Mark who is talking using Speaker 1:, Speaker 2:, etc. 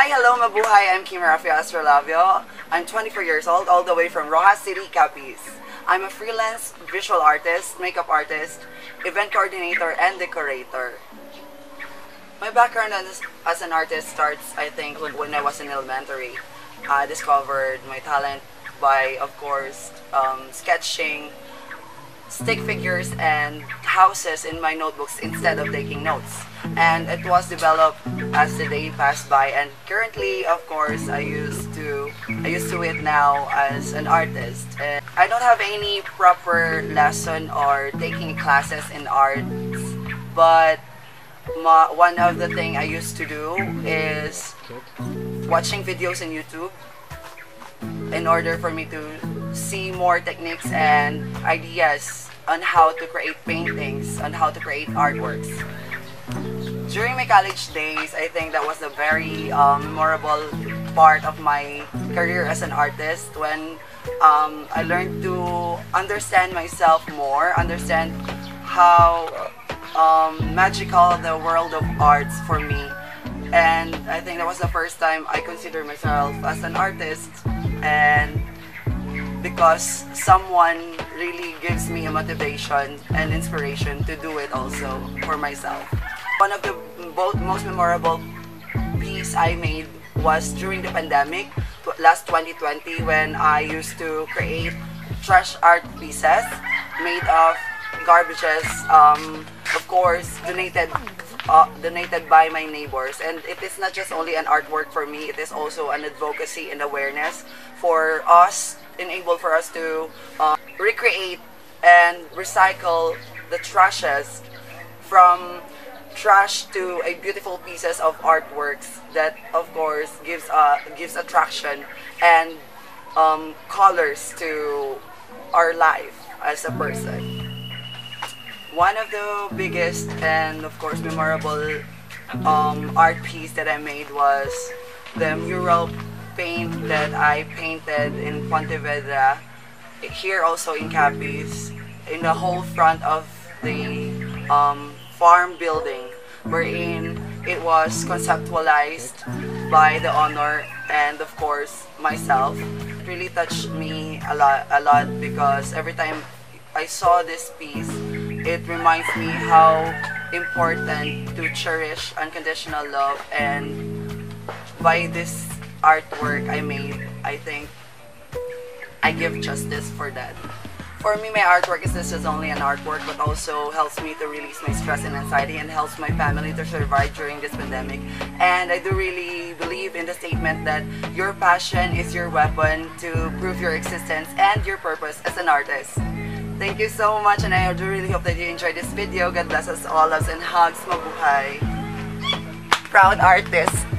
Speaker 1: Hi, hello, mabuhay. I'm Kim Rafael Astrolabio. I'm 24 years old, all the way from Roxas City, Capiz. I'm a freelance visual artist, makeup artist, event coordinator, and decorator. My background as, as an artist starts, I think, when I was in elementary. I discovered my talent by, of course, um, sketching stick figures and houses in my notebooks instead of taking notes. And it was developed as the day passed by. And currently, of course, I used to I used to it now as an artist. And I don't have any proper lesson or taking classes in arts, but ma one of the thing I used to do is watching videos on YouTube in order for me to see more techniques and ideas on how to create paintings, on how to create artworks. During my college days, I think that was a very um, memorable part of my career as an artist when um, I learned to understand myself more, understand how um, magical the world of arts for me. And I think that was the first time I considered myself as an artist and because someone really gives me a motivation and inspiration to do it also for myself. One of the both most memorable piece I made was during the pandemic last 2020 when I used to create trash art pieces made of garbages um, of course donated uh, donated by my neighbors and it is not just only an artwork for me it is also an advocacy and awareness for us enable for us to uh, recreate and recycle the trashes from trash to a beautiful pieces of artworks that of course gives uh, gives attraction and um, colors to our life as a person. One of the biggest and of course memorable um, art piece that I made was the mural paint that I painted in Pontevedra, here also in Capiz, in the whole front of the um, farm building, wherein it was conceptualized by the owner and of course myself. It really touched me a lot, a lot because every time I saw this piece, it reminds me how important to cherish unconditional love and by this artwork I made, I think I give justice for that. For me, my artwork is just only an artwork, but also helps me to release my stress and anxiety and helps my family to survive during this pandemic. And I do really believe in the statement that your passion is your weapon to prove your existence and your purpose as an artist. Thank you so much and I do really hope that you enjoyed this video. God bless us all us and hugs mabuhay. Proud artist.